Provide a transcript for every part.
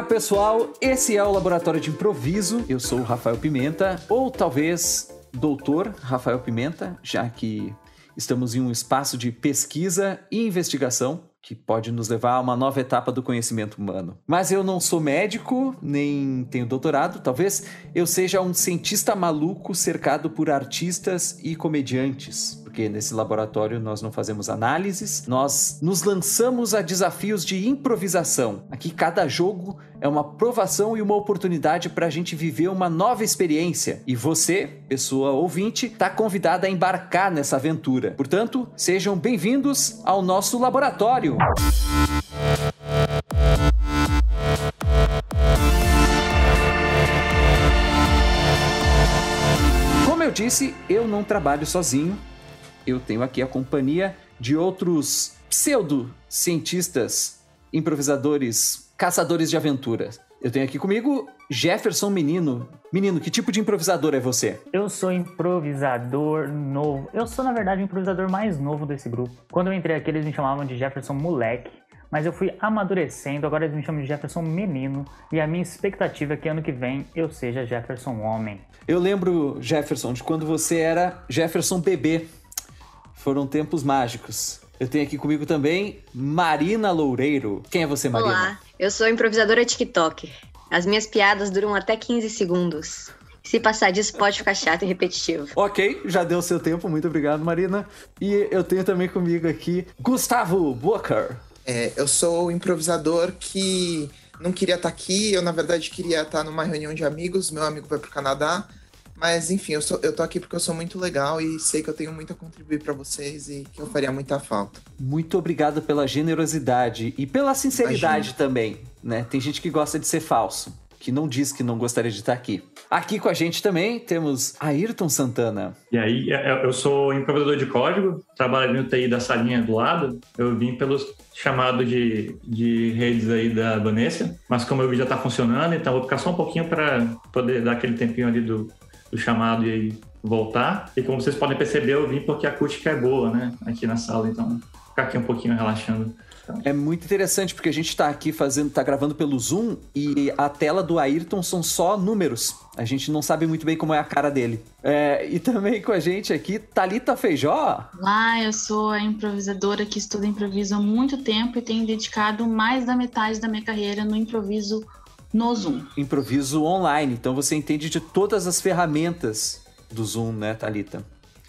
Olá, pessoal. Esse é o Laboratório de Improviso. Eu sou o Rafael Pimenta, ou talvez doutor Rafael Pimenta, já que estamos em um espaço de pesquisa e investigação que pode nos levar a uma nova etapa do conhecimento humano. Mas eu não sou médico, nem tenho doutorado, talvez eu seja um cientista maluco cercado por artistas e comediantes, porque nesse laboratório nós não fazemos análises, nós nos lançamos a desafios de improvisação. Aqui cada jogo é uma provação e uma oportunidade para a gente viver uma nova experiência. E você, pessoa ouvinte, está convidada a embarcar nessa aventura. Portanto, sejam bem-vindos ao nosso laboratório. Como eu disse, eu não trabalho sozinho. Eu tenho aqui a companhia de outros pseudo-cientistas, improvisadores, caçadores de aventuras. Eu tenho aqui comigo Jefferson Menino. Menino, que tipo de improvisador é você? Eu sou improvisador novo. Eu sou, na verdade, o improvisador mais novo desse grupo. Quando eu entrei aqui, eles me chamavam de Jefferson Moleque. Mas eu fui amadurecendo, agora eles me chamam de Jefferson Menino. E a minha expectativa é que ano que vem eu seja Jefferson Homem. Eu lembro, Jefferson, de quando você era Jefferson Bebê. Foram tempos mágicos. Eu tenho aqui comigo também Marina Loureiro. Quem é você, Marina? Olá, eu sou improvisadora TikTok. As minhas piadas duram até 15 segundos. Se passar disso, pode ficar chato e repetitivo. Ok, já deu seu tempo, muito obrigado, Marina. E eu tenho também comigo aqui Gustavo Booker. É, eu sou o improvisador que não queria estar aqui, eu na verdade queria estar numa reunião de amigos, meu amigo vai pro Canadá, mas enfim, eu, sou, eu tô aqui porque eu sou muito legal e sei que eu tenho muito a contribuir para vocês e que eu faria muita falta. Muito obrigado pela generosidade e pela sinceridade Imagina. também, né? Tem gente que gosta de ser falso, que não diz que não gostaria de estar aqui. Aqui com a gente também temos Ayrton Santana. E aí, é, eu sou improvisador de código, trabalho no TI da salinha do lado. Eu vim pelo chamado de, de redes aí da Vanessa, mas como eu vi já tá funcionando, então eu vou ficar só um pouquinho para poder dar aquele tempinho ali do, do chamado e aí voltar. E como vocês podem perceber, eu vim porque a acústica é boa, né, aqui na sala, então ficar aqui um pouquinho relaxando. É muito interessante porque a gente tá aqui fazendo, tá gravando pelo Zoom e a tela do Ayrton são só números. A gente não sabe muito bem como é a cara dele. É, e também com a gente aqui, Thalita Feijó. Olá, eu sou a improvisadora que estuda improviso há muito tempo e tenho dedicado mais da metade da minha carreira no improviso no Zoom. Improviso online. Então você entende de todas as ferramentas do Zoom, né, Thalita?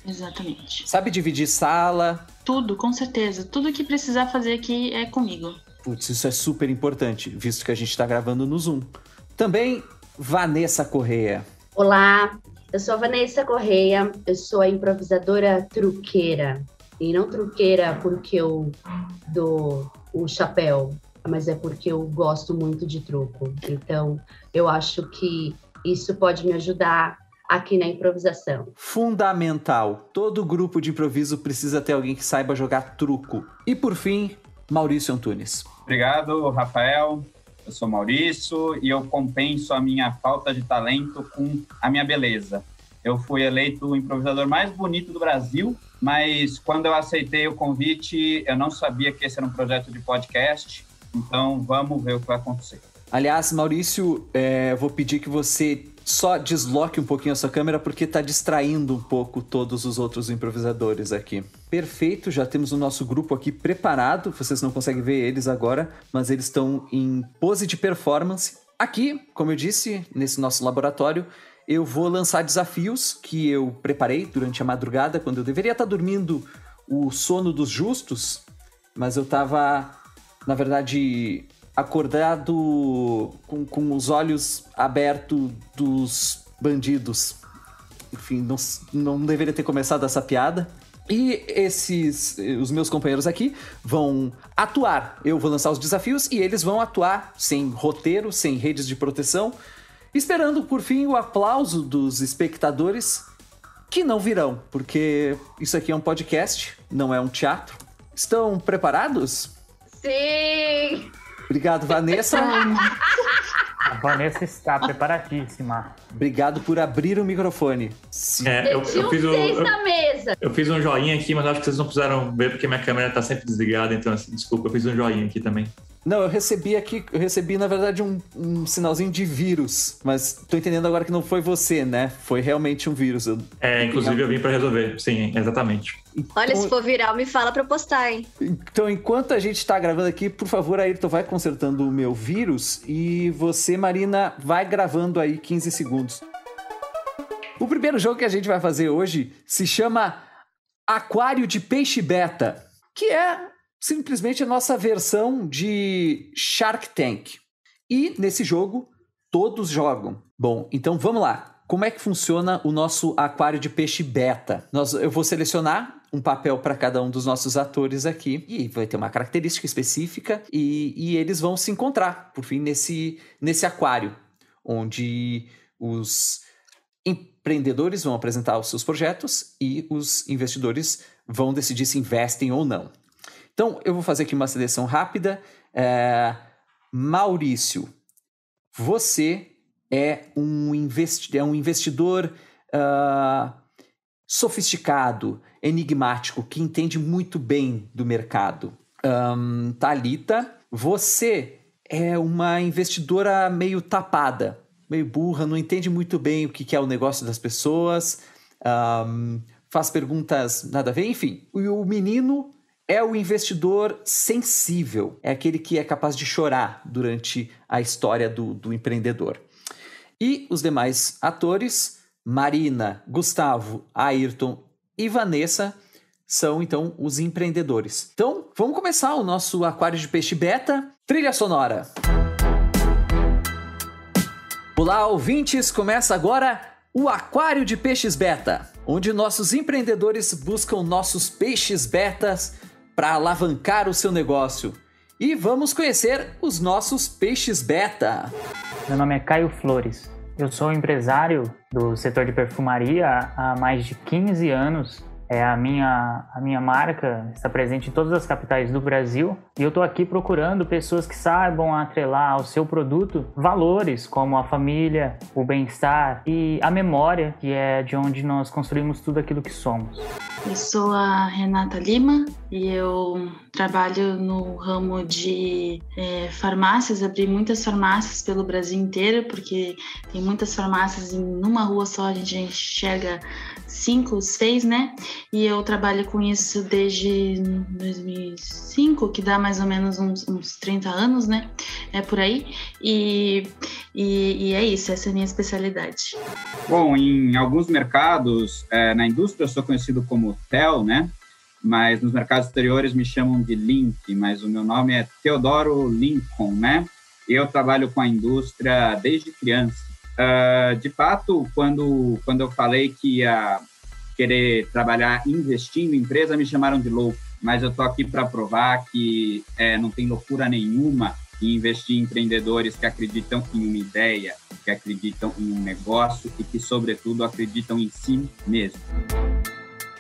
Exatamente. Sabe dividir sala. Tudo, com certeza. Tudo que precisar fazer aqui é comigo. Putz, isso é super importante, visto que a gente tá gravando no Zoom. Também Vanessa Correia. Olá, eu sou a Vanessa Correia, eu sou a improvisadora truqueira. E não truqueira porque eu dou o chapéu, mas é porque eu gosto muito de truco. Então, eu acho que isso pode me ajudar aqui na improvisação. Fundamental. Todo grupo de improviso precisa ter alguém que saiba jogar truco. E por fim, Maurício Antunes. Obrigado, Rafael. Eu sou Maurício e eu compenso a minha falta de talento com a minha beleza. Eu fui eleito o improvisador mais bonito do Brasil, mas quando eu aceitei o convite, eu não sabia que esse era um projeto de podcast. Então vamos ver o que vai acontecer. Aliás, Maurício, é, vou pedir que você só desloque um pouquinho a sua câmera porque tá distraindo um pouco todos os outros improvisadores aqui. Perfeito, já temos o nosso grupo aqui preparado. Vocês não conseguem ver eles agora, mas eles estão em pose de performance. Aqui, como eu disse, nesse nosso laboratório, eu vou lançar desafios que eu preparei durante a madrugada, quando eu deveria estar dormindo o sono dos justos, mas eu tava, na verdade, acordado com, com os olhos abertos dos bandidos. Enfim, não, não deveria ter começado essa piada. E esses, os meus companheiros aqui vão atuar. Eu vou lançar os desafios e eles vão atuar sem roteiro, sem redes de proteção, esperando por fim o aplauso dos espectadores que não virão, porque isso aqui é um podcast, não é um teatro. Estão preparados? Sim! Obrigado, Vanessa. A Vanessa está preparadíssima. Obrigado por abrir o microfone. É, eu, eu um fiz o, seis eu, na mesa. eu fiz um joinha aqui, mas acho que vocês não precisaram ver porque minha câmera tá sempre desligada, então assim, desculpa, eu fiz um joinha aqui também. Não, eu recebi aqui, eu recebi na verdade um, um sinalzinho de vírus, mas tô entendendo agora que não foi você, né? Foi realmente um vírus. Eu... É, inclusive eu vim para resolver, sim, exatamente. Olha, se for viral, me fala pra eu postar, hein? Então, enquanto a gente tá gravando aqui, por favor, Ayrton, vai consertando o meu vírus e você, Marina, vai gravando aí 15 segundos. O primeiro jogo que a gente vai fazer hoje se chama Aquário de Peixe Beta, que é simplesmente a nossa versão de Shark Tank. E nesse jogo, todos jogam. Bom, então vamos lá. Como é que funciona o nosso aquário de peixe beta? Nós, eu vou selecionar um papel para cada um dos nossos atores aqui e vai ter uma característica específica e, e eles vão se encontrar, por fim, nesse, nesse aquário, onde os empreendedores vão apresentar os seus projetos e os investidores vão decidir se investem ou não. Então, eu vou fazer aqui uma seleção rápida. É... Maurício, você é um, investi é um investidor uh, sofisticado, enigmático, que entende muito bem do mercado. Um, Talita, você é uma investidora meio tapada, meio burra, não entende muito bem o que é o negócio das pessoas, um, faz perguntas nada a ver, enfim. E o menino é o investidor sensível, é aquele que é capaz de chorar durante a história do, do empreendedor. E os demais atores, Marina, Gustavo, Ayrton e Vanessa, são então os empreendedores. Então, vamos começar o nosso aquário de peixe beta. Trilha sonora. Olá, ouvintes! Começa agora o Aquário de Peixes Beta, onde nossos empreendedores buscam nossos peixes betas para alavancar o seu negócio. E vamos conhecer os nossos peixes beta. Meu nome é Caio Flores. Eu sou empresário do setor de perfumaria há mais de 15 anos é, a, minha, a minha marca está presente em todas as capitais do Brasil e eu estou aqui procurando pessoas que saibam atrelar ao seu produto valores como a família, o bem-estar e a memória, que é de onde nós construímos tudo aquilo que somos. Eu sou a Renata Lima e eu trabalho no ramo de é, farmácias, abri muitas farmácias pelo Brasil inteiro, porque tem muitas farmácias em uma rua só, a gente enxerga cinco, seis, né? E eu trabalho com isso desde 2005, que dá mais ou menos uns, uns 30 anos, né? É por aí. E, e, e, é isso, essa é a minha especialidade. Bom, em alguns mercados, é, na indústria eu sou conhecido como TEL, né? Mas nos mercados exteriores me chamam de Link, mas o meu nome é Teodoro Lincoln, né? Eu trabalho com a indústria desde criança. Uh, de fato, quando, quando eu falei que ia querer trabalhar investindo em empresa, me chamaram de louco. Mas eu estou aqui para provar que é, não tem loucura nenhuma em investir em empreendedores que acreditam em uma ideia, que acreditam em um negócio e que, sobretudo, acreditam em si mesmo.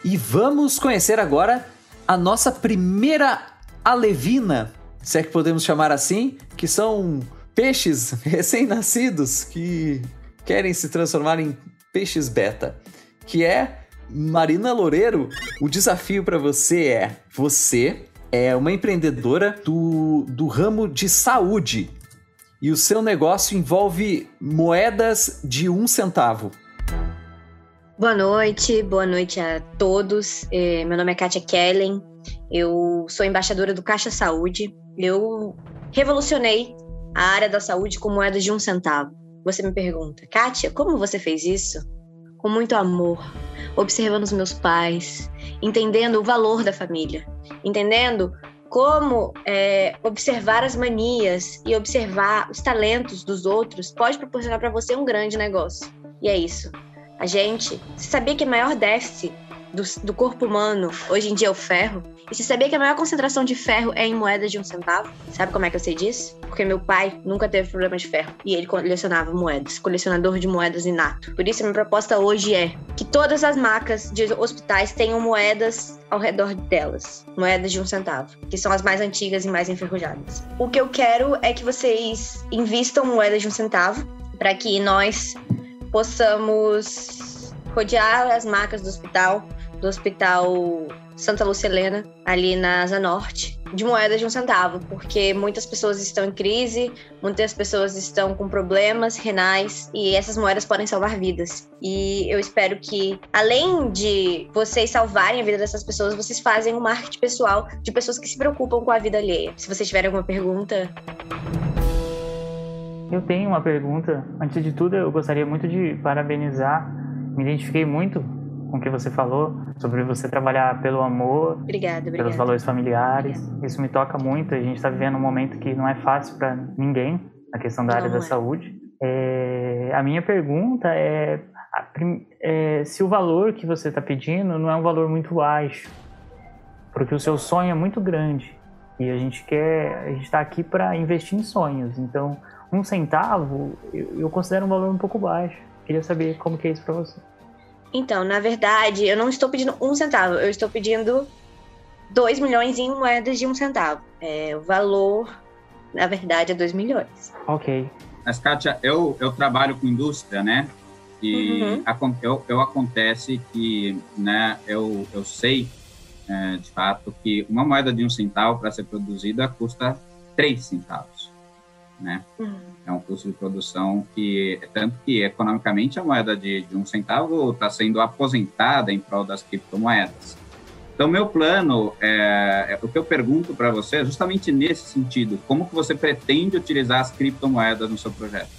E vamos conhecer agora a nossa primeira alevina, se é que podemos chamar assim, que são peixes recém-nascidos que querem se transformar em peixes beta, que é Marina Loureiro, o desafio para você é: você é uma empreendedora do, do ramo de saúde e o seu negócio envolve moedas de um centavo. Boa noite, boa noite a todos. É, meu nome é Kátia Kellen, eu sou embaixadora do Caixa Saúde. Eu revolucionei a área da saúde com moedas de um centavo. Você me pergunta, Kátia, como você fez isso? Com muito amor, observando os meus pais, entendendo o valor da família, entendendo como é, observar as manias e observar os talentos dos outros pode proporcionar para você um grande negócio. E é isso. A gente, você sabia que o maior déficit do, do, corpo humano hoje em dia é o ferro? E você sabia que a maior concentração de ferro é em moedas de um centavo? Sabe como é que eu sei disso? Porque meu pai nunca teve problema de ferro e ele colecionava moedas, colecionador de moedas inato. Por isso, minha proposta hoje é que todas as marcas de hospitais tenham moedas ao redor delas, moedas de um centavo, que são as mais antigas e mais enferrujadas. O que eu quero é que vocês invistam moedas de um centavo para que nós possamos rodear as marcas do hospital, do hospital Santa Lucilena, ali na Asa Norte, de moedas de um centavo, porque muitas pessoas estão em crise, muitas pessoas estão com problemas renais e essas moedas podem salvar vidas. E eu espero que, além de vocês salvarem a vida dessas pessoas, vocês fazem um marketing pessoal de pessoas que se preocupam com a vida alheia. Se vocês tiverem alguma pergunta. Eu tenho uma pergunta. Antes de tudo, eu gostaria muito de parabenizar. Me identifiquei muito com o que você falou sobre você trabalhar pelo amor, obrigada, obrigada. pelos valores familiares. Obrigada. Isso me toca muito. A gente está vivendo um momento que não é fácil para ninguém, a questão da área não da é. saúde. É, a minha pergunta é, é, se o valor que você está pedindo não é um valor muito baixo, porque o seu sonho é muito grande e a gente quer, a gente está aqui para investir em sonhos. Então, um centavo eu, eu considero um valor um pouco baixo. Queria saber como que é isso para você. Então, na verdade, eu não estou pedindo um centavo, eu estou pedindo dois milhões em moedas de um centavo. É, o valor, na verdade, é dois milhões. Ok. Mas, Kátia, eu, eu trabalho com indústria, né? E uhum. eu, eu acontece que né, eu, eu sei, é, de fato, que uma moeda de um centavo para ser produzida custa três centavos né? Uhum. É um custo de produção que, tanto que economicamente a moeda de, de um centavo está sendo aposentada em prol das criptomoedas. Então, meu plano, é, é o que eu pergunto para você é justamente nesse sentido, como que você pretende utilizar as criptomoedas no seu projeto?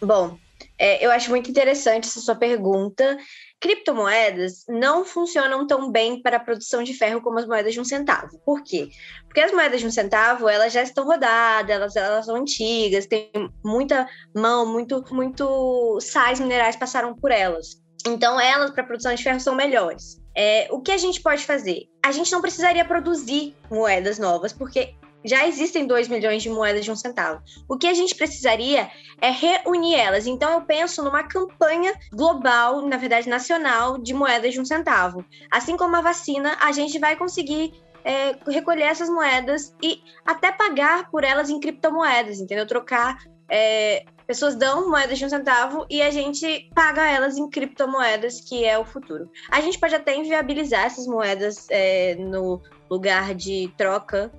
Bom, é, eu acho muito interessante essa sua pergunta Criptomoedas não funcionam tão bem para a produção de ferro como as moedas de um centavo. Por quê? Porque as moedas de um centavo, elas já estão rodadas, elas, elas são antigas, tem muita mão, muito, muito sais minerais passaram por elas. Então, elas para produção de ferro são melhores. É, o que a gente pode fazer? A gente não precisaria produzir moedas novas, porque já existem 2 milhões de moedas de um centavo. O que a gente precisaria é reunir elas. Então, eu penso numa campanha global, na verdade nacional, de moedas de um centavo. Assim como a vacina, a gente vai conseguir é, recolher essas moedas e até pagar por elas em criptomoedas, entendeu? Trocar. É, pessoas dão moedas de um centavo e a gente paga elas em criptomoedas, que é o futuro. A gente pode até inviabilizar essas moedas é, no lugar de troca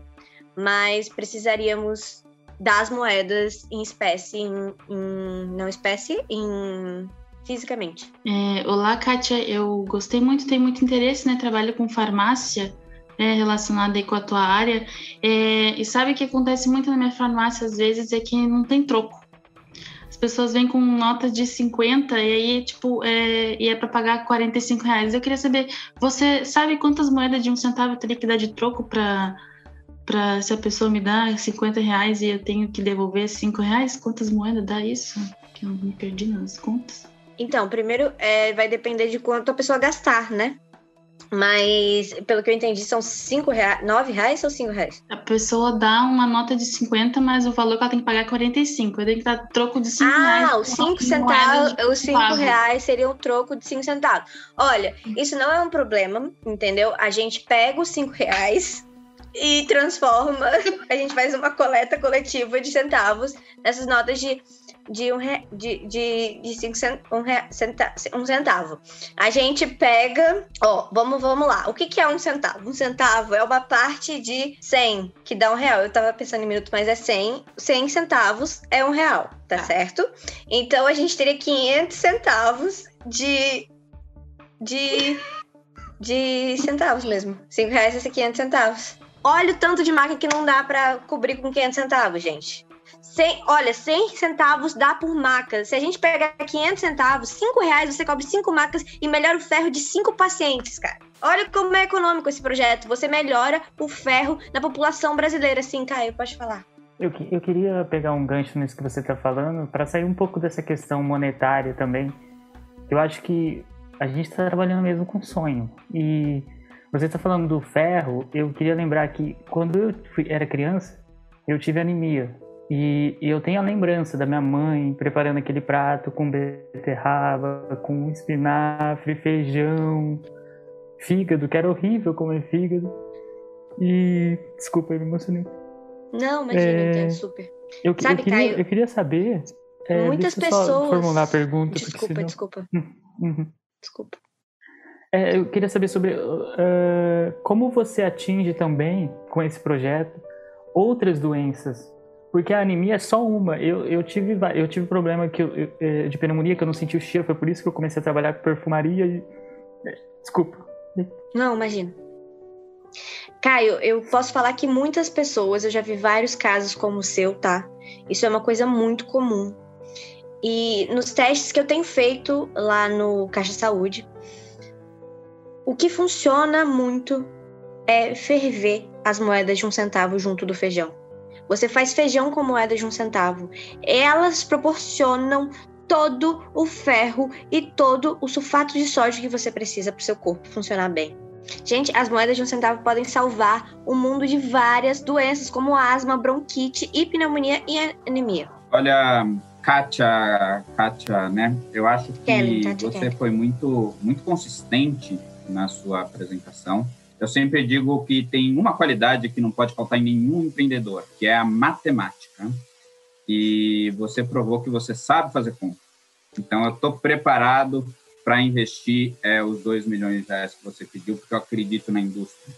mas precisaríamos das moedas em espécie, em, em não espécie, em fisicamente. É, olá, Kátia, eu gostei muito, tenho muito interesse, né? Trabalho com farmácia né, relacionada aí com a tua área. É, e sabe o que acontece muito na minha farmácia às vezes é que não tem troco. As pessoas vêm com nota de 50 e aí, tipo, é, e é para pagar 45 reais. Eu queria saber, você sabe quantas moedas de um centavo teria que dar de troco para para se a pessoa me dá 50 reais e eu tenho que devolver 5 reais, quantas moedas dá isso? Que eu me perdi nas contas. Então, primeiro é, vai depender de quanto a pessoa gastar, né? Mas, pelo que eu entendi, são 5 reais, 9 reais ou 5 reais? A pessoa dá uma nota de 50, mas o valor que ela tem que pagar é 45. Eu tenho que dar troco de 5 ah, reais. Ah, os 5 centavos, os 5 reais seriam o troco de 5 centavos. Olha, isso não é um problema, entendeu? A gente pega os 5 reais e transforma. A gente faz uma coleta coletiva de centavos nessas notas de, de, um, re, de, de, de cinco cent, um, re, centa, um centavo. A gente pega. Ó, vamos, vamos lá. O que, que é um centavo? Um centavo é uma parte de 100, que dá um real. Eu tava pensando em minuto, mas é 100. 100 centavos é um real, tá, tá. certo? Então a gente teria 500 centavos de. de. de centavos mesmo. 5 reais é 500 centavos. Olha o tanto de máquina que não dá para cobrir com 500 centavos, gente. 100, olha, 100 centavos dá por maca. Se a gente pegar 500 centavos, 5 reais, você cobre 5 macas e melhora o ferro de 5 pacientes, cara. Olha como é econômico esse projeto. Você melhora o ferro na população brasileira. Sim, Caio, pode falar. Eu, eu queria pegar um gancho nisso que você está falando para sair um pouco dessa questão monetária também. Eu acho que a gente está trabalhando mesmo com sonho. E você está falando do ferro, eu queria lembrar que quando eu fui, era criança, eu tive anemia. E, e, eu tenho a lembrança da minha mãe preparando aquele prato com beterraba, com espinafre, feijão, fígado, que era horrível comer fígado. E. Desculpa, eu me emocionei. Não, mas é, entendo super. Eu, Sabe, eu, queria, Caio, eu queria saber. É, muitas pessoas. formular a pergunta. Desculpa, senão... desculpa. Uhum. Desculpa. É, eu queria saber sobre uh, como você atinge também, com esse projeto, outras doenças. Porque a anemia é só uma. Eu, eu, tive, eu tive problema que eu, eu, é, de pneumonia que eu não senti o cheiro, foi por isso que eu comecei a trabalhar com perfumaria. E... É, desculpa. Não, imagina. Caio, eu posso falar que muitas pessoas, eu já vi vários casos como o seu, tá? Isso é uma coisa muito comum. E nos testes que eu tenho feito lá no Caixa Saúde, o que funciona muito é ferver as moedas de um centavo junto do feijão. Você faz feijão com moedas de um centavo. Elas proporcionam todo o ferro e todo o sulfato de sódio que você precisa para o seu corpo funcionar bem. Gente, as moedas de um centavo podem salvar o mundo de várias doenças, como asma, bronquite e pneumonia e anemia. Olha, Kátia, Kátia, né? Eu acho que Kelly, você Kelly. foi muito, muito consistente na sua apresentação. Eu sempre digo que tem uma qualidade que não pode faltar em nenhum empreendedor, que é a matemática. E você provou que você sabe fazer conta. Então, eu estou preparado para investir é, os 2 milhões de reais que você pediu, porque eu acredito na indústria.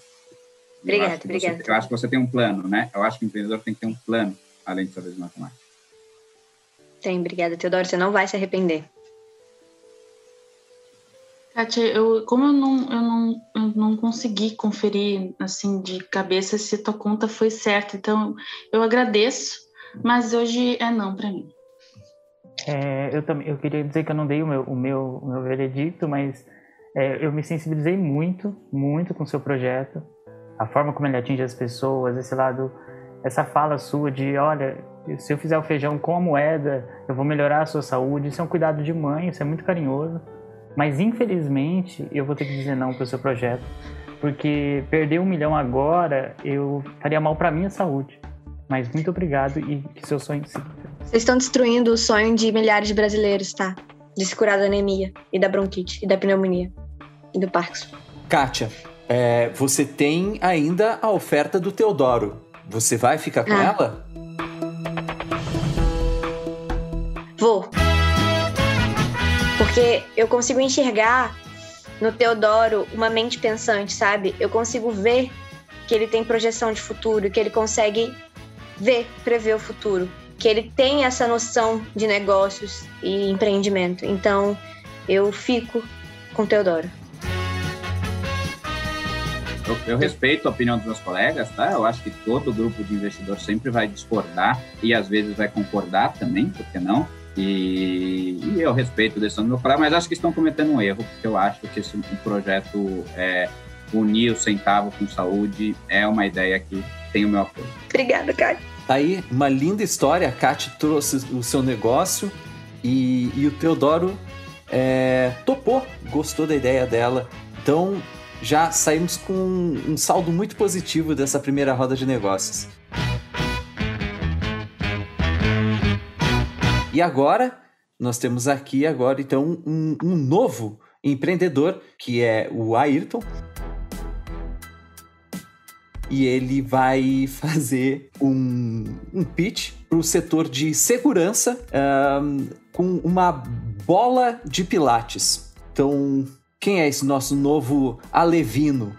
Obrigada, obrigada. Eu acho que você tem um plano, né? Eu acho que o empreendedor tem que ter um plano, além de saber de matemática. Tem, obrigada, Teodoro. Você não vai se arrepender. Kátia, eu, como eu não, eu, não, eu não consegui conferir assim de cabeça se tua conta foi certa, então eu agradeço, mas hoje é não para mim. É, eu também eu queria dizer que eu não dei o meu, o meu, o meu veredicto, mas é, eu me sensibilizei muito, muito com o seu projeto, a forma como ele atinge as pessoas, esse lado, essa fala sua de, olha, se eu fizer o feijão com a moeda, eu vou melhorar a sua saúde. Isso é um cuidado de mãe, isso é muito carinhoso. Mas infelizmente eu vou ter que dizer não para o seu projeto, porque perder um milhão agora eu faria mal para minha saúde. Mas muito obrigado e que seu sonho se vocês estão destruindo o sonho de milhares de brasileiros, tá? De se curar da anemia e da bronquite e da pneumonia e do Parkinson. Kátia, é, você tem ainda a oferta do Teodoro. Você vai ficar com ah. ela? Vou. Porque eu consigo enxergar no Teodoro uma mente pensante, sabe? Eu consigo ver que ele tem projeção de futuro, que ele consegue ver, prever o futuro que ele tem essa noção de negócios e empreendimento. Então, eu fico com Teodoro. Eu, eu, respeito a opinião dos meus colegas, tá? Eu acho que todo grupo de investidor sempre vai discordar e às vezes vai concordar também, por que não? E, e eu respeito a decisão do meu colega, mas acho que estão cometendo um erro, porque eu acho que esse um projeto é, unir o centavo com saúde é uma ideia que tem o meu apoio. Obrigada, Caio. Tá aí uma linda história. A Kate trouxe o seu negócio e, e o Teodoro é, topou, gostou da ideia dela. Então já saímos com um saldo muito positivo dessa primeira roda de negócios. E agora nós temos aqui agora então um, um novo empreendedor que é o Ayrton e ele vai fazer um, um pitch para o setor de segurança um, com uma bola de pilates. Então, quem é esse nosso novo alevino?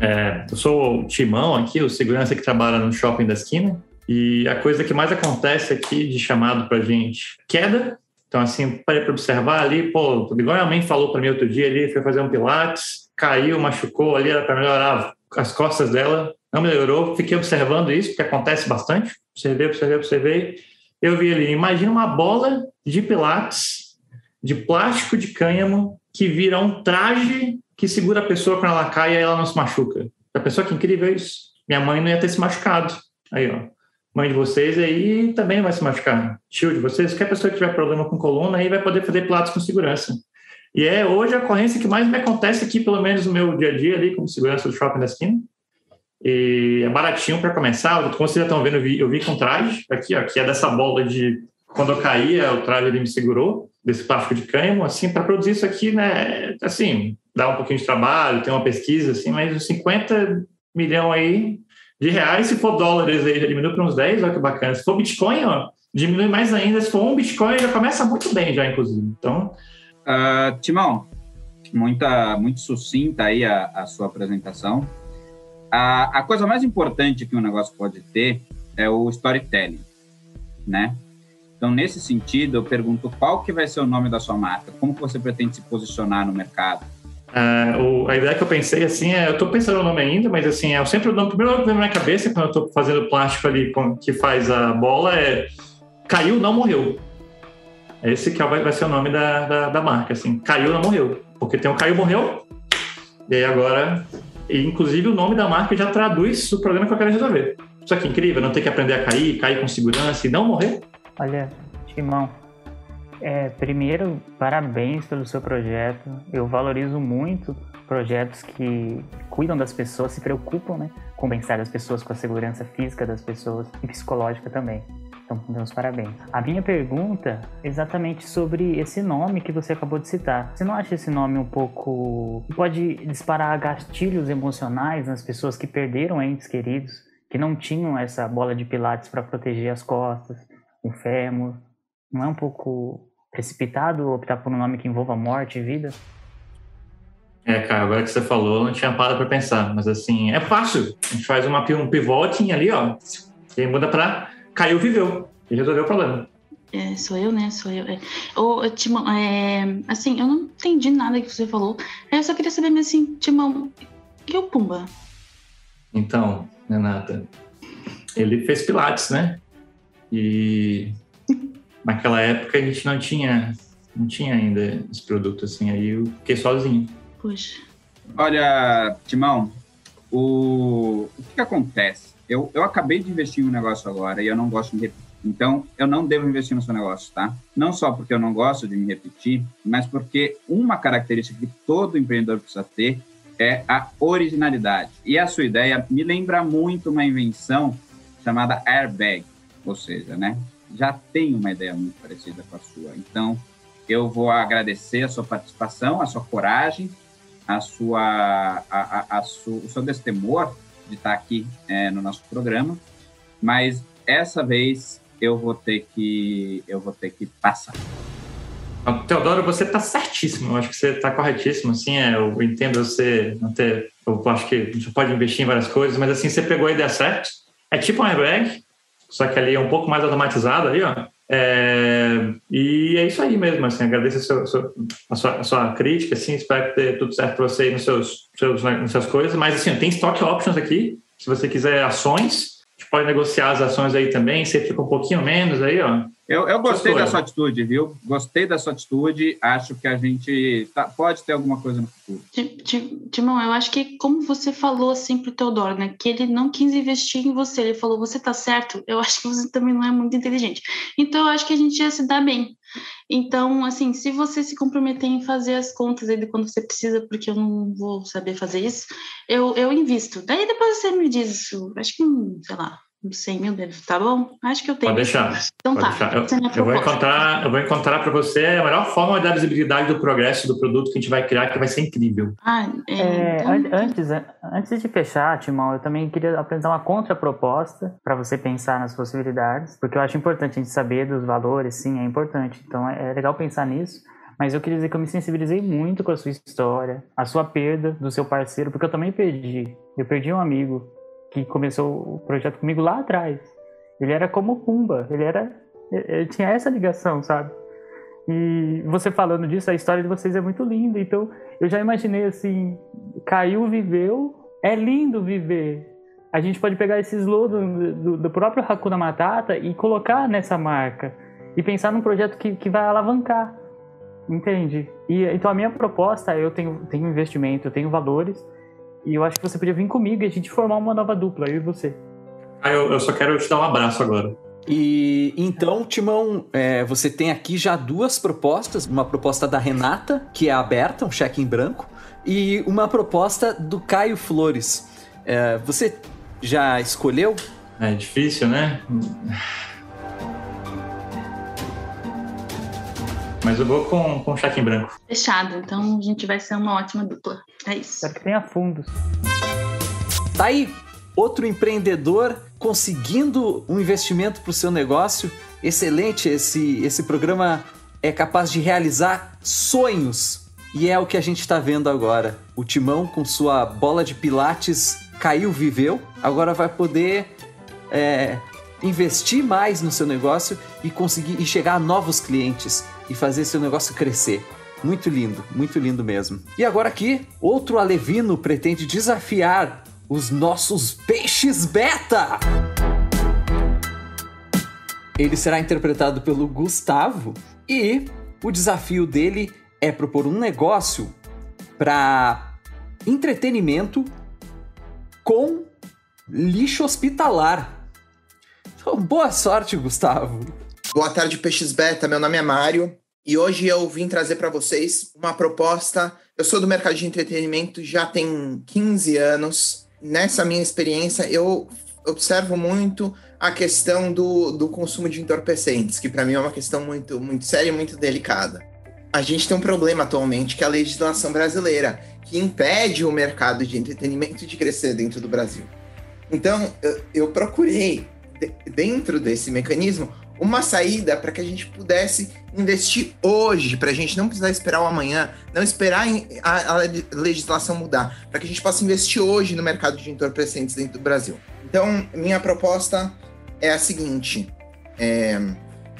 É, eu sou o Timão aqui, o segurança que trabalha no shopping da esquina. E a coisa que mais acontece aqui de chamado para gente, queda. Então, assim, parei para observar ali, pô, igual a mãe falou para mim outro dia ali, foi fazer um pilates, caiu, machucou ali, era para melhorar as costas dela, não melhorou. Fiquei observando isso, porque acontece bastante. Observei, observei, observei. Eu vi ali, imagina uma bola de pilates de plástico de cânhamo que vira um traje que segura a pessoa quando ela cai e ela não se machuca. A pessoa que incrível isso. Minha mãe não ia ter se machucado. Aí, ó. Mãe de vocês aí também vai se machucar. Tio de vocês, qualquer pessoa que tiver problema com coluna aí vai poder fazer pilates com segurança. E é hoje a ocorrência que mais me acontece aqui, pelo menos no meu dia a dia, ali, como segurança do shopping da esquina. E é baratinho para começar. Como vocês já estão vendo, eu vi, eu vi com traje aqui, ó, que é dessa bola de. Quando eu caía, o traje ele me segurou, desse plástico de cânhamo, assim, para produzir isso aqui, né? Assim, dá um pouquinho de trabalho, tem uma pesquisa, assim, mas os 50 milhão aí de reais, se for dólares aí, já diminui para uns 10, olha que bacana. Se for Bitcoin, ó, diminui mais ainda. Se for um Bitcoin, já começa muito bem, já, inclusive. Então, Uh, Timão, muita, muito sucinta aí a, a sua apresentação. A, a coisa mais importante que um negócio pode ter é o storytelling, né? Então, nesse sentido, eu pergunto qual que vai ser o nome da sua marca? Como que você pretende se posicionar no mercado? Uh, o, a ideia que eu pensei, assim, é, eu estou pensando no nome ainda, mas assim, é sempre o nome, primeiro que vem na minha cabeça quando eu estou fazendo plástico ali que faz a bola é Caiu, não morreu. Esse que é vai, vai ser o nome da, da, da, marca, assim, Caiu, não morreu. Porque tem o Caiu, morreu, e aí agora, e, inclusive o nome da marca já traduz o problema que eu quero resolver. Isso aqui é incrível, não ter que aprender a cair, cair com segurança e não morrer. Olha, Timão, é, primeiro, parabéns pelo seu projeto. Eu valorizo muito projetos que cuidam das pessoas, se preocupam né, com o bem-estar das pessoas, com a segurança física das pessoas e psicológica também. Então, meus parabéns. A minha pergunta é exatamente sobre esse nome que você acabou de citar. Você não acha esse nome um pouco. pode disparar gatilhos emocionais nas pessoas que perderam entes queridos, que não tinham essa bola de pilates para proteger as costas, o fêmur? Não é um pouco precipitado optar por um nome que envolva morte e vida? É, cara, agora que você falou, não tinha parado para pensar, mas assim, é fácil. A gente faz uma, um pivoting ali, ó, e muda para caiu, viveu, e resolveu o problema. É, sou eu, né? Sou eu. É. Ô, Timão, é, assim, eu não entendi nada que você falou. Eu só queria saber, assim, Timão, e o Pumba? Então, Renata, ele fez Pilates, né? E naquela época a gente não tinha, não tinha ainda esse produto assim, aí eu fiquei sozinho. Poxa. Olha, Timão, o, o que, que acontece? Eu, eu acabei de investir em um negócio agora e eu não gosto de repetir. Então, eu não devo investir no seu negócio, tá? Não só porque eu não gosto de me repetir, mas porque uma característica que todo empreendedor precisa ter é a originalidade. E a sua ideia me lembra muito uma invenção chamada airbag, ou seja, né? Já tem uma ideia muito parecida com a sua. Então, eu vou agradecer a sua participação, a sua coragem, a sua, a, a, a su, o seu destemor de estar aqui é, no nosso programa, mas essa vez eu vou ter que eu vou ter que passar. Teodoro, você está certíssimo. Eu acho que você está corretíssimo. Assim, é, eu entendo você não ter. Eu acho que você pode investir em várias coisas, mas assim você pegou a ideia certa. É tipo um airbag, só que ali é um pouco mais automatizado ali, ó. É, e é isso aí mesmo, assim, agradeço a, a, sua, a sua, crítica, assim, espero que dê tudo certo para você nos seus, seus, nas suas coisas, mas assim, tem stock options aqui, se você quiser ações, pode negociar as ações aí também, você fica um pouquinho menos aí, ó, eu, eu gostei da sua atitude, viu? Gostei da sua atitude. Acho que a gente tá, pode ter alguma coisa no futuro. Timão, eu acho que como você falou assim pro Teodoro, né? Que ele não quis investir em você. Ele falou, você tá certo. Eu acho que você também não é muito inteligente. Então, eu acho que a gente ia se dar bem. Então, assim, se você se comprometer em fazer as contas aí de quando você precisa, porque eu não vou saber fazer isso, eu, eu invisto. Daí depois você me diz isso. Acho que, sei lá, 100 mil dele, tá bom? Acho que eu tenho. Pode deixar. Então Pode tá. Deixar. Eu, eu, vou encontrar, eu vou encontrar para você a melhor forma de dar visibilidade do progresso do produto que a gente vai criar, que vai ser incrível. Ah, é, é, então... antes, antes de fechar, Timão, eu também queria apresentar uma contraproposta para você pensar nas possibilidades, porque eu acho importante a gente saber dos valores, sim, é importante. Então é, é legal pensar nisso. Mas eu queria dizer que eu me sensibilizei muito com a sua história, a sua perda do seu parceiro, porque eu também perdi. Eu perdi um amigo que começou o projeto comigo lá atrás. Ele era como Pumba, ele era ele tinha essa ligação, sabe? E você falando disso, a história de vocês é muito linda. Então, eu já imaginei assim, caiu, viveu, é lindo viver. A gente pode pegar esse slogan do, do próprio Hakuna Matata e colocar nessa marca e pensar num projeto que, que vai alavancar, entende? E então a minha proposta, eu tenho, tenho investimento, eu tenho valores, e eu acho que você podia vir comigo e a gente formar uma nova dupla, eu e você. Ah, eu, eu só quero te dar um abraço agora. E então, Timão, é, você tem aqui já duas propostas: uma proposta da Renata, que é aberta, um cheque em branco, e uma proposta do Caio Flores. É, você já escolheu? É difícil, né? Mas eu vou com, com cheque em branco. Fechado, então a gente vai ser uma ótima dupla. É isso. Espero que tenha fundos. Tá aí outro empreendedor conseguindo um investimento para o seu negócio. Excelente, esse, esse programa é capaz de realizar sonhos E é o que a gente está vendo agora. O Timão, com sua bola de pilates, caiu, viveu. Agora vai poder é, investir mais no seu negócio e conseguir e chegar a novos clientes e fazer seu negócio crescer. Muito lindo, muito lindo mesmo. E agora aqui, outro alevino pretende desafiar os nossos peixes beta. Ele será interpretado pelo Gustavo e o desafio dele é propor um negócio para entretenimento com lixo hospitalar. Então, boa sorte, Gustavo. Boa tarde, Peixes Beta. Meu nome é Mário e hoje eu vim trazer para vocês uma proposta. Eu sou do mercado de entretenimento já tem 15 anos. Nessa minha experiência, eu observo muito a questão do, do consumo de entorpecentes, que para mim é uma questão muito, muito séria e muito delicada a gente tem um problema atualmente, que é a legislação brasileira, que impede o mercado de entretenimento de crescer dentro do Brasil. Então, eu, eu procurei, dentro desse mecanismo, uma saída para que a gente pudesse investir hoje, para a gente não precisar esperar o amanhã, não esperar a, a legislação mudar, para que a gente possa investir hoje no mercado de entorpecentes dentro do Brasil. Então, minha proposta é a seguinte: é,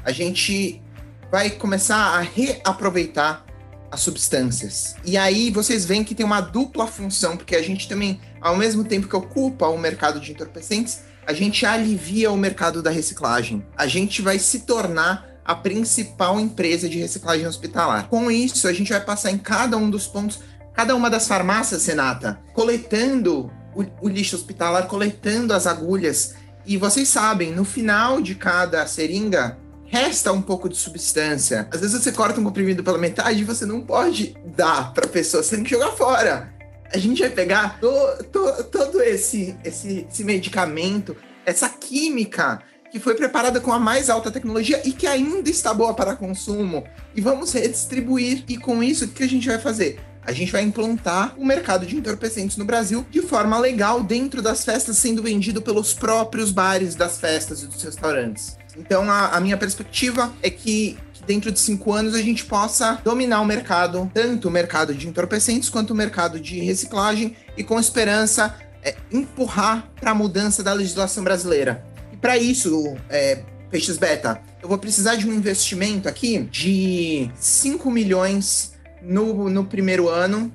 a gente vai começar a reaproveitar as substâncias. E aí vocês veem que tem uma dupla função, porque a gente também, ao mesmo tempo que ocupa o mercado de entorpecentes, a gente alivia o mercado da reciclagem. A gente vai se tornar a principal empresa de reciclagem hospitalar. Com isso, a gente vai passar em cada um dos pontos, cada uma das farmácias, Renata, coletando o, o lixo hospitalar, coletando as agulhas. E vocês sabem, no final de cada seringa, resta um pouco de substância. Às vezes você corta um comprimido pela metade e você não pode dar para a pessoa, você tem que jogar fora. A gente vai pegar to, to, todo esse, esse, esse medicamento, essa química que foi preparada com a mais alta tecnologia e que ainda está boa para consumo, e vamos redistribuir. E com isso, o que a gente vai fazer? A gente vai implantar o mercado de entorpecentes no Brasil de forma legal dentro das festas, sendo vendido pelos próprios bares das festas e dos restaurantes. Então, a, a minha perspectiva é que dentro de cinco anos a gente possa dominar o mercado, tanto o mercado de entorpecentes quanto o mercado de reciclagem, e com esperança é, empurrar para a mudança da legislação brasileira. E para isso, é, Peixes Beta, eu vou precisar de um investimento aqui de 5 milhões no, no primeiro ano.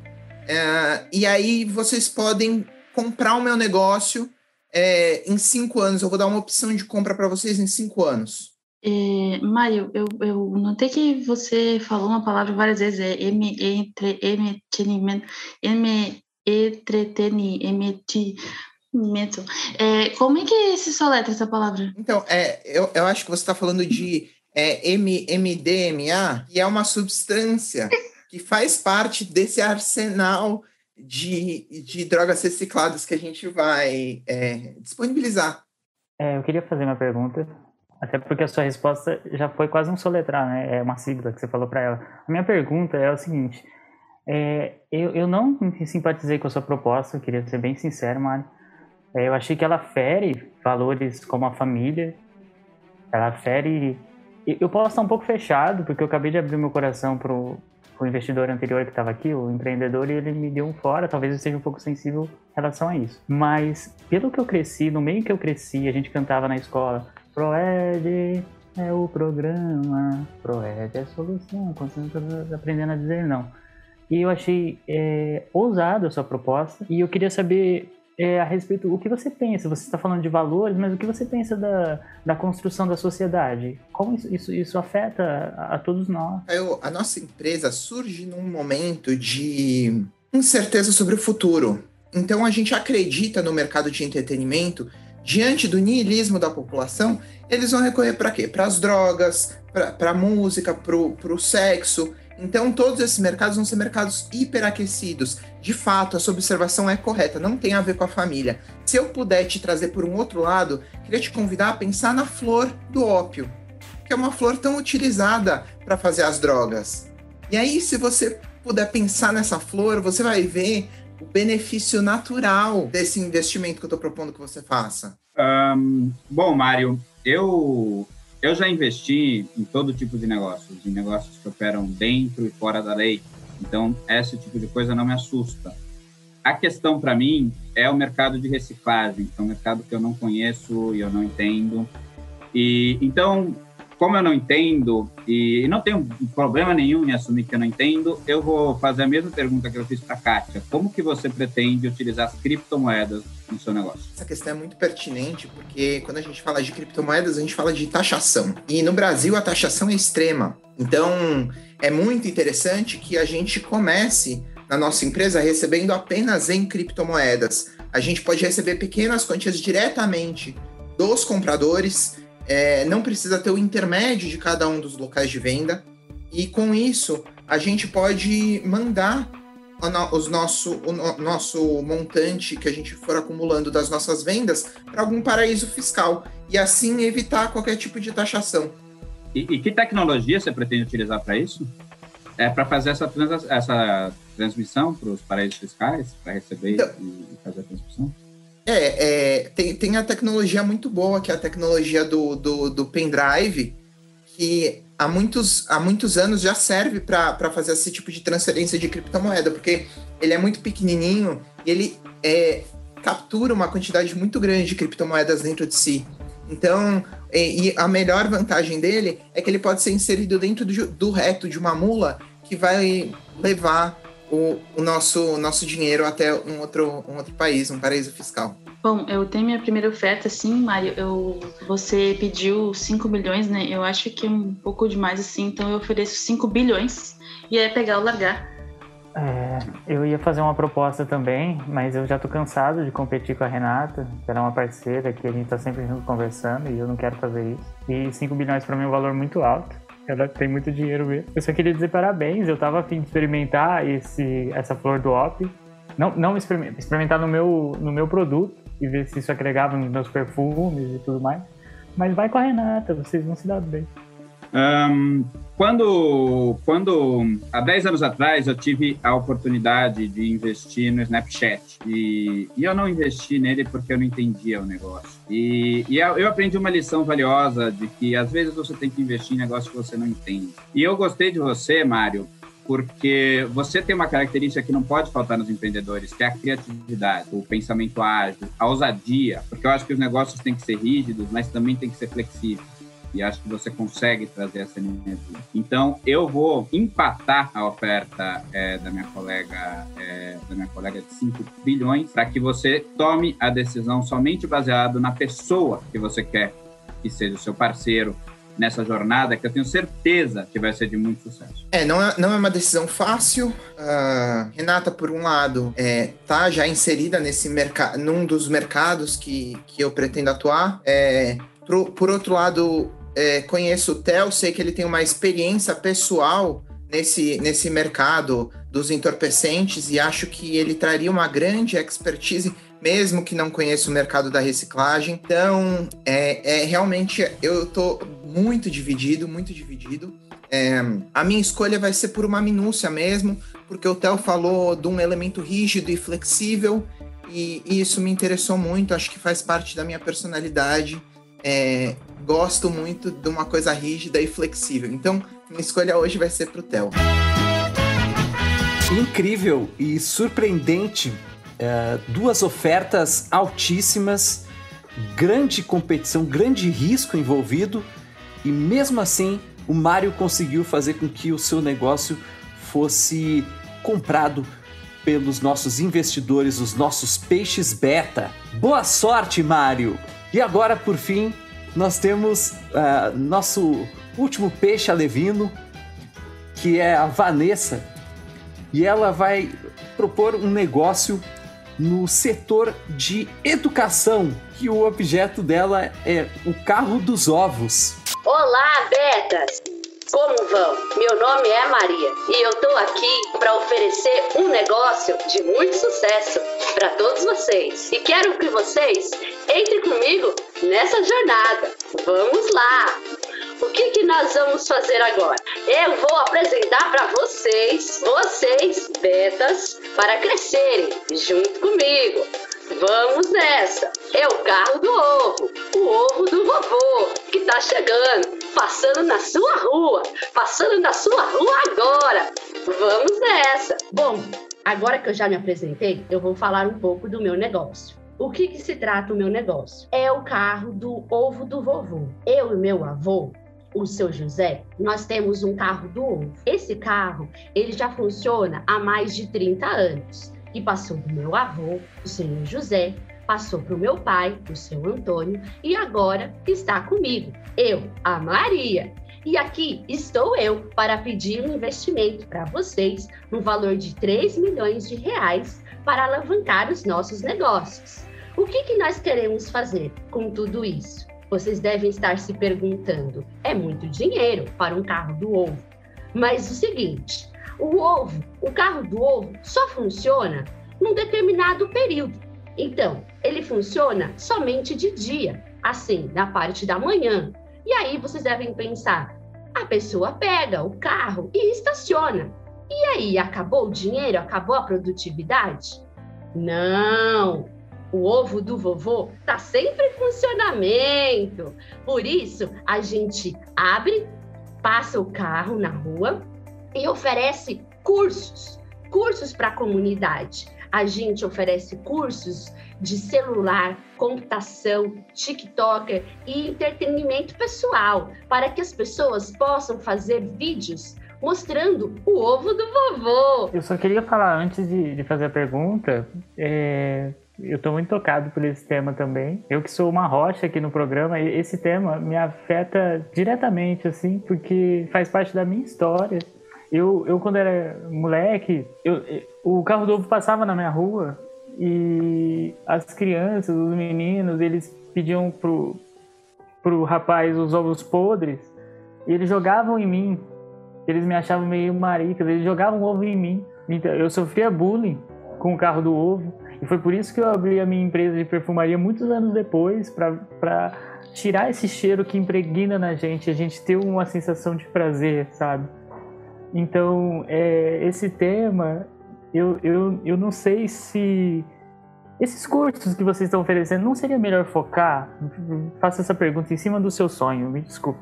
É, e aí vocês podem comprar o meu negócio é, em cinco anos, eu vou dar uma opção de compra para vocês em cinco anos. É, Mário, eu, eu notei que você falou uma palavra várias vezes, é M, entre, entretenimento, M, entretenimento. É, como é que se soletra essa palavra? Então, é, eu, eu acho que você está falando de é, M, MDMA, que é uma substância que faz parte desse arsenal de, de drogas recicladas que a gente vai é, disponibilizar. É, eu queria fazer uma pergunta, até porque a sua resposta já foi quase um soletrar, né? É uma sigla que você falou para ela. A minha pergunta é o seguinte: é, eu, eu não simpatizei com a sua proposta, eu queria ser bem sincero, Mário. É, eu achei que ela fere valores como a família, ela fere. Eu posso estar um pouco fechado, porque eu acabei de abrir meu coração pro, o investidor anterior que estava aqui, o empreendedor, e ele me deu um fora. Talvez eu seja um pouco sensível em relação a isso. Mas, pelo que eu cresci, no meio que eu cresci, a gente cantava na escola: Proed é o programa, Proed é a solução. Quando aprendendo a dizer não. E eu achei é, ousado a sua proposta. E eu queria saber é, a respeito o que você pensa. Você está falando de valores, mas o que você pensa da, da construção da sociedade? Como isso, isso, isso afeta a, a, todos nós? Eu, a nossa empresa surge num momento de incerteza sobre o futuro. Então a gente acredita no mercado de entretenimento. Diante do niilismo da população, eles vão recorrer para quê? Para as drogas, para a música, para o sexo. Então, todos esses mercados vão ser mercados hiperaquecidos. De fato, a sua observação é correta, não tem a ver com a família. Se eu puder te trazer por um outro lado, queria te convidar a pensar na flor do ópio, que é uma flor tão utilizada para fazer as drogas. E aí, se você puder pensar nessa flor, você vai ver o benefício natural desse investimento que eu estou propondo que você faça. Um, bom, Mário, eu eu já investi em todo tipo de negócios, em negócios que operam dentro e fora da lei, Então, esse tipo de coisa não me assusta. A questão para mim é o mercado de reciclagem, que é um mercado que eu não conheço e eu não entendo. E então, como eu não entendo e não tenho problema nenhum em assumir que eu não entendo, eu vou fazer a mesma pergunta que eu fiz para a Kátia. Como que você pretende utilizar as criptomoedas no seu negócio? Essa questão é muito pertinente porque quando a gente fala de criptomoedas, a gente fala de taxação. E no Brasil a taxação é extrema. Então, é muito interessante que a gente comece na nossa empresa recebendo apenas em criptomoedas. A gente pode receber pequenas quantias diretamente dos compradores é, não precisa ter o intermédio de cada um dos locais de venda. E com isso, a gente pode mandar os nosso, o nosso montante que a gente for acumulando das nossas vendas para algum paraíso fiscal e assim evitar qualquer tipo de taxação. E, e que tecnologia você pretende utilizar para isso? É para fazer essa, trans, essa transmissão para os paraísos fiscais, para receber então, e fazer a transmissão? É, é tem, tem a tecnologia muito boa, que é a tecnologia do, do, do pendrive, que há muitos, há muitos anos já serve para fazer esse tipo de transferência de criptomoeda, porque ele é muito pequenininho e ele é, captura uma quantidade muito grande de criptomoedas dentro de si. Então, e, e a melhor vantagem dele é que ele pode ser inserido dentro do, do reto de uma mula que vai levar o, o nosso, nosso dinheiro até um outro, um outro país, um paraíso fiscal. Bom, eu tenho minha primeira oferta, sim, Mário. Eu, você pediu 5 milhões, né? Eu acho que é um pouco demais assim, então eu ofereço 5 bilhões e é pegar ou largar. É, eu ia fazer uma proposta também, mas eu já tô cansado de competir com a Renata, que ela é uma parceira que a gente tá sempre junto conversando e eu não quero fazer isso. E 5 bilhões para mim é um valor muito alto. Ela tem muito dinheiro mesmo. Eu só queria dizer parabéns. Eu tava afim de experimentar esse, essa flor do op. Não, não experimentar no meu, no meu produto e ver se isso agregava nos meus perfumes e tudo mais. Mas vai com a Renata, vocês vão se dar bem. Um, quando, quando, há 10 anos atrás, eu tive a oportunidade de investir no Snapchat. E, e eu não investi nele porque eu não entendia o negócio. E, e eu, aprendi uma lição valiosa de que, às vezes, você tem que investir em negócio que você não entende. E eu gostei de você, Mário, porque você tem uma característica que não pode faltar nos empreendedores, que é a criatividade, o pensamento ágil, a ousadia, porque eu acho que os negócios têm que ser rígidos, mas também têm que ser flexíveis e acho que você consegue trazer essa energia. Então, eu vou empatar a oferta é, da minha colega é, da minha colega de 5 bilhões para que você tome a decisão somente baseado na pessoa que você quer que seja o seu parceiro nessa jornada, que eu tenho certeza que vai ser de muito sucesso. É, não é, não é uma decisão fácil. Uh, Renata, por um lado, é, tá já inserida nesse mercado, num dos mercados que, que eu pretendo atuar. É, por, por outro lado, é, conheço o Theo, sei que ele tem uma experiência pessoal nesse, nesse mercado dos entorpecentes e acho que ele traria uma grande expertise, mesmo que não conheça o mercado da reciclagem. Então, é, é realmente eu estou muito dividido, muito dividido. É, a minha escolha vai ser por uma minúcia mesmo, porque o Theo falou de um elemento rígido e flexível, e, e isso me interessou muito, acho que faz parte da minha personalidade. É, gosto muito de uma coisa rígida e flexível. Então, minha escolha hoje vai ser pro Theo. Incrível e surpreendente. É, duas ofertas altíssimas, grande competição, grande risco envolvido, e mesmo assim o Mário conseguiu fazer com que o seu negócio fosse comprado pelos nossos investidores, os nossos peixes beta. Boa sorte, Mário! E agora, por fim, nós temos uh, nosso último peixe alevino, que é a Vanessa, e ela vai propor um negócio no setor de educação, que o objeto dela é o carro dos ovos. Olá, Betas! Como vão? Meu nome é Maria e eu tô aqui para oferecer um negócio de muito sucesso para todos vocês. E quero que vocês entre comigo nessa jornada. Vamos lá! O que, que nós vamos fazer agora? Eu vou apresentar para vocês, vocês, betas, para crescerem junto comigo. Vamos nessa! É o carro do ovo, o ovo do vovô, que tá chegando, passando na sua rua, passando na sua rua agora. Vamos nessa! Bom, agora que eu já me apresentei, eu vou falar um pouco do meu negócio. O que, que se trata o meu negócio? É o carro do ovo do vovô. Eu e meu avô o seu José, nós temos um carro do ovo. Esse carro, ele já funciona há mais de 30 anos e passou do meu avô, o senhor José, passou para o meu pai, o seu Antônio, e agora está comigo, eu, a Maria. E aqui estou eu para pedir um investimento para vocês no valor de 3 milhões de reais para alavancar os nossos negócios. O que, que nós queremos fazer com tudo isso? Vocês devem estar se perguntando: é muito dinheiro para um carro do ovo. Mas o seguinte, o ovo, o carro do ovo só funciona num determinado período. Então, ele funciona somente de dia, assim, na parte da manhã. E aí vocês devem pensar: a pessoa pega o carro e estaciona. E aí, acabou o dinheiro? Acabou a produtividade? Não! O ovo do vovô está sempre em funcionamento. Por isso, a gente abre, passa o carro na rua e oferece cursos, cursos para a comunidade. A gente oferece cursos de celular, computação, TikToker e entretenimento pessoal, para que as pessoas possam fazer vídeos mostrando o ovo do vovô. Eu só queria falar antes de, de fazer a pergunta. É, eu estou muito tocado por esse tema também. Eu que sou uma rocha aqui no programa, esse tema me afeta diretamente, assim, porque faz parte da minha história. Eu, eu quando era moleque, eu, o carro do ovo passava na minha rua e as crianças, os meninos, eles pediam pro, pro rapaz os ovos podres e eles jogavam em mim. Eles me achavam meio maricas, eles jogavam ovo em mim. Então, eu sofria bullying com o carro do ovo. E foi por isso que eu abri a minha empresa de perfumaria muitos anos depois, para tirar esse cheiro que impregna na gente, a gente ter uma sensação de prazer, sabe? Então, é, esse tema eu, eu, eu não sei se esses cursos que vocês estão oferecendo, não seria melhor focar? Faça essa pergunta em cima do seu sonho, me desculpe.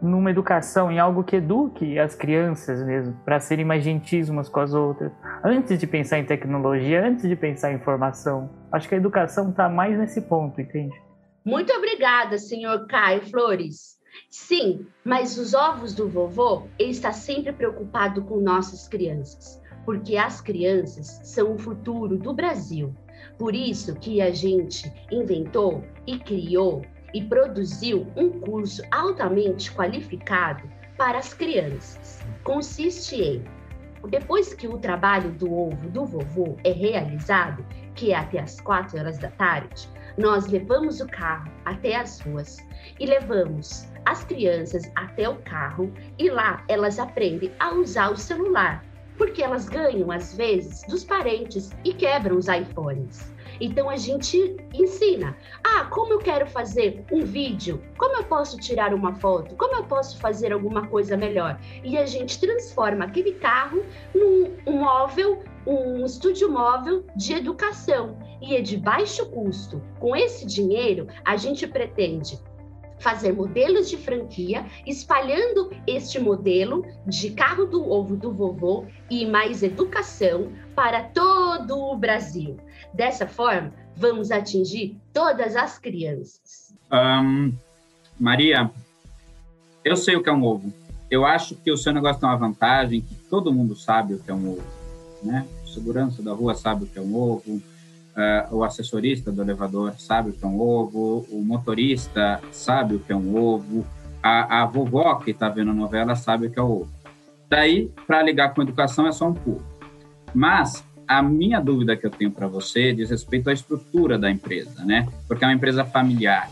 Numa educação, em algo que eduque as crianças mesmo, para serem mais gentis umas com as outras. Antes de pensar em tecnologia, antes de pensar em informação. Acho que a educação está mais nesse ponto, entende? Muito obrigada, senhor Caio Flores. Sim, mas os ovos do vovô, ele está sempre preocupado com nossas crianças porque as crianças são o futuro do Brasil. Por isso que a gente inventou e criou e produziu um curso altamente qualificado para as crianças. Consiste em depois que o trabalho do ovo do vovô é realizado, que é até as 4 horas da tarde, nós levamos o carro até as ruas e levamos as crianças até o carro e lá elas aprendem a usar o celular porque elas ganham, às vezes, dos parentes e quebram os iPhones. Então a gente ensina. Ah, como eu quero fazer um vídeo? Como eu posso tirar uma foto? Como eu posso fazer alguma coisa melhor? E a gente transforma aquele carro num um móvel, um estúdio móvel de educação e é de baixo custo. Com esse dinheiro, a gente pretende fazer modelos de franquia, espalhando este modelo de carro do ovo do vovô e mais educação para todo o Brasil. Dessa forma, vamos atingir todas as crianças. Um, Maria, eu sei o que é um ovo. Eu acho que o seu negócio tem uma vantagem que todo mundo sabe o que é um ovo, né? O segurança da rua sabe o que é um ovo, Uh, o assessorista do elevador sabe o que é um ovo, o motorista sabe o que é um ovo, a, a vovó que está vendo a novela sabe o que é o ovo. Daí, para ligar com educação, é só um pulo. Mas a minha dúvida que eu tenho para você diz respeito à estrutura da empresa, né? Porque é uma empresa familiar.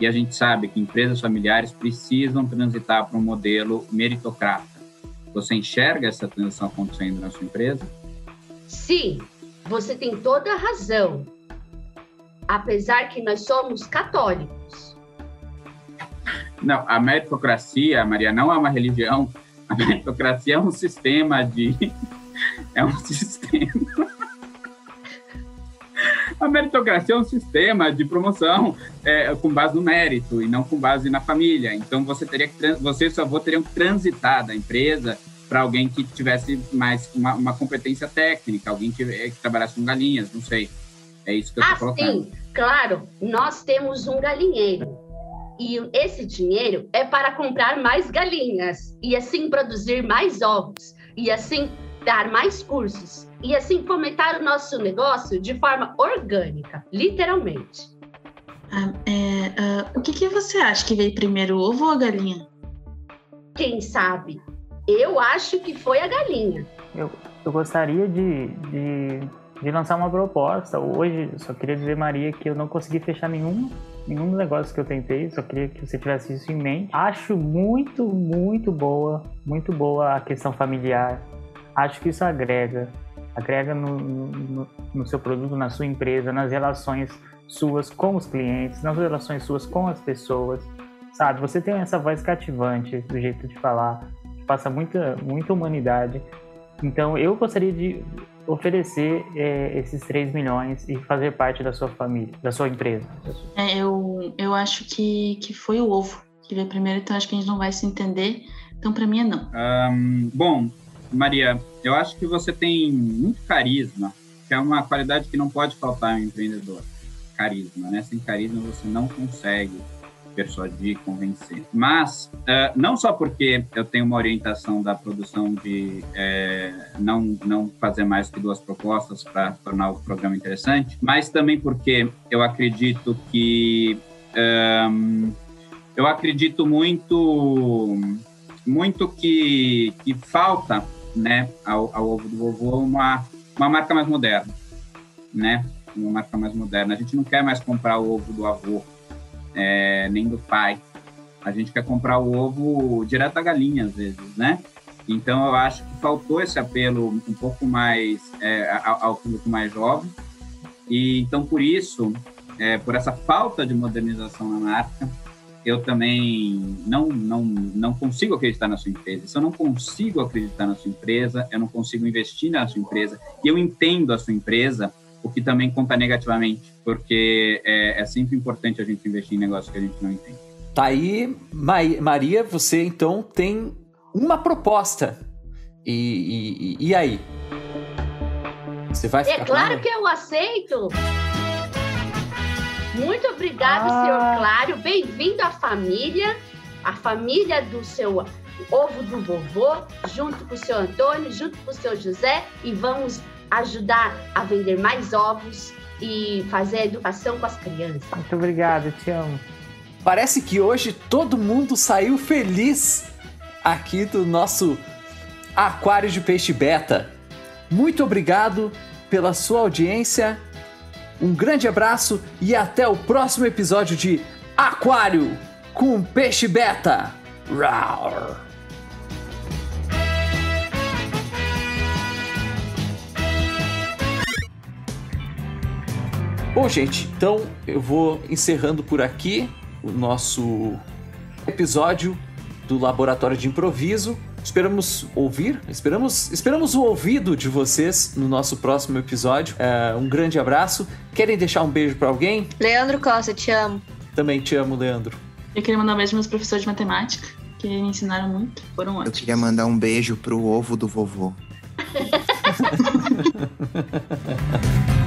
E a gente sabe que empresas familiares precisam transitar para um modelo meritocrata. Você enxerga essa transição acontecendo na sua empresa? Sim, você tem toda a razão. Apesar que nós somos católicos. Não, a meritocracia, Maria, não é uma religião. A meritocracia é um sistema de. É um sistema. A meritocracia é um sistema de promoção é, com base no mérito e não com base na família. Então você teria que você e seu avô teriam que transitar da empresa para alguém que tivesse mais uma, uma, competência técnica, alguém que, que, trabalhasse com galinhas, não sei. É isso que eu estou ah, colocando. Sim, claro, nós temos um galinheiro. E esse dinheiro é para comprar mais galinhas e assim produzir mais ovos e assim dar mais cursos e assim fomentar o nosso negócio de forma orgânica, literalmente. Ah, é, uh, o que, que você acha que veio primeiro, o ovo ou a galinha? Quem sabe? Eu acho que foi a galinha. Eu, eu gostaria de, de, de lançar uma proposta. Hoje, só queria dizer, Maria, que eu não consegui fechar nenhum, nenhum negócio que eu tentei. Só queria que você tivesse isso em mente. Acho muito, muito boa, muito boa a questão familiar. Acho que isso agrega. Agrega no, no, no seu produto, na sua empresa, nas relações suas com os clientes, nas relações suas com as pessoas, sabe? Você tem essa voz cativante do jeito de falar, que passa muita, muita humanidade. Então, eu gostaria de oferecer é, esses 3 milhões e fazer parte da sua família, da sua empresa. É, eu, eu acho que, que foi o ovo que veio primeiro, então acho que a gente não vai se entender. Então, para mim, é não. Um, bom, Maria, eu acho que você tem muito carisma, que é uma qualidade que não pode faltar em um empreendedor carisma, né? Sem carisma você não consegue persuadir, convencer. Mas uh, não só porque eu tenho uma orientação da produção de é, não não fazer mais que duas propostas para tornar o programa interessante, mas também porque eu acredito que um, eu acredito muito muito que, que falta né ao, ao ovo do vovô uma uma marca mais moderna, né? uma marca mais moderna. A gente não quer mais comprar o ovo do avô, é, nem do pai. A gente quer comprar o ovo direto da galinha, às vezes, né? Então, eu acho que faltou esse apelo um pouco mais é, ao, público mais jovem. E, então, por isso, é, por essa falta de modernização na marca, eu também não, não, não consigo acreditar na sua empresa. Se eu não consigo acreditar na sua empresa, eu não consigo investir na sua empresa, e eu entendo a sua empresa, o que também conta negativamente, porque é, é sempre importante a gente investir em negócios que a gente não entende. Tá aí, Maria, você então tem uma proposta. E, e, e aí? Você vai ficar É claro que eu aceito! Muito obrigado, ah. senhor Clário. Bem-vindo à família, a família do seu ovo do vovô, junto com o seu Antônio, junto com o seu José, e vamos ajudar a vender mais ovos e fazer a educação com as crianças. Muito obrigado, te amo. Parece que hoje todo mundo saiu feliz aqui do nosso aquário de peixe beta. Muito obrigado pela sua audiência. Um grande abraço e até o próximo episódio de Aquário com Peixe Beta. Rawr. Bom, gente, então eu vou encerrando por aqui o nosso episódio do Laboratório de Improviso. Esperamos ouvir, esperamos, esperamos o ouvido de vocês no nosso próximo episódio. É, um grande abraço. Querem deixar um beijo para alguém? Leandro Costa, te amo. Também te amo, Leandro. Eu queria mandar um beijo para meus professores de matemática, que me ensinaram muito, foram ótimos. Eu queria mandar um beijo pro ovo do vovô.